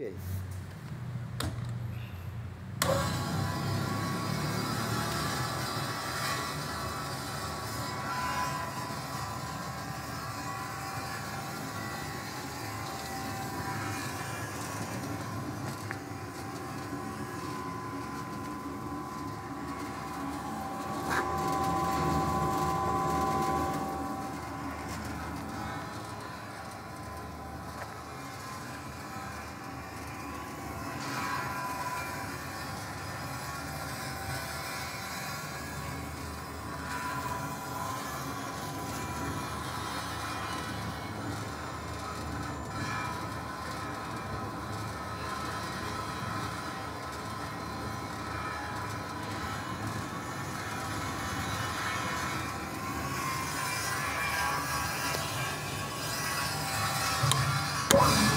对。Wow.